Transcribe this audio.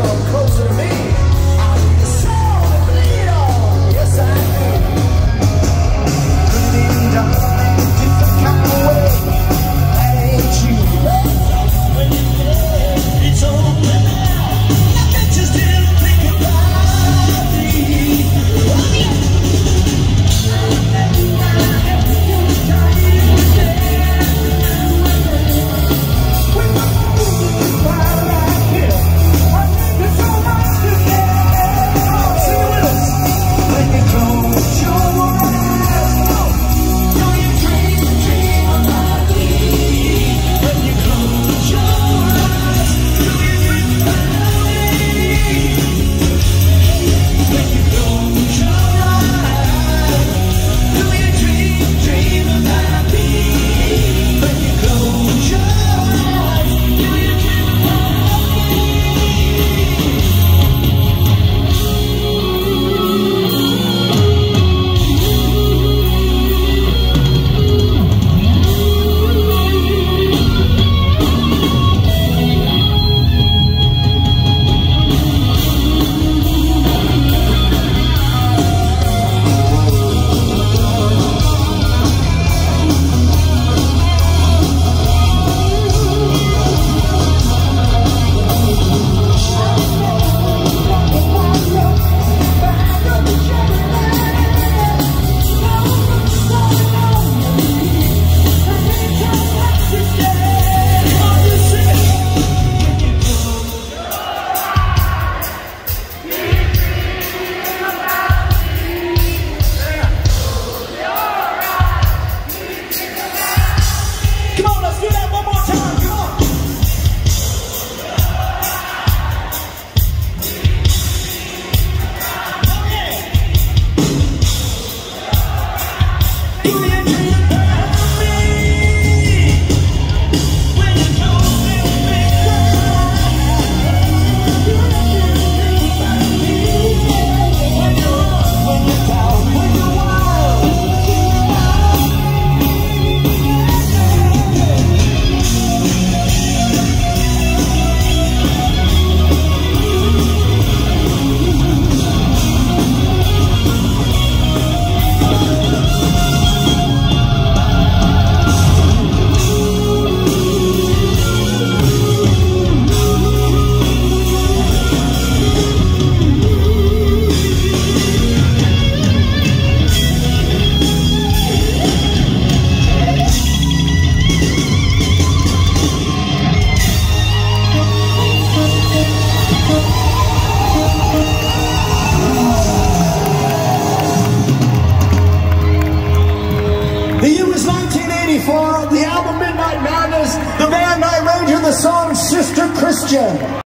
come, come. Let's do that. The album Midnight Madness, the band I arranged the song Sister Christian.